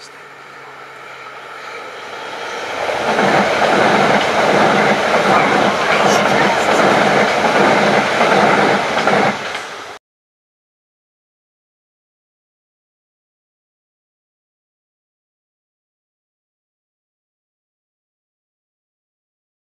Stay.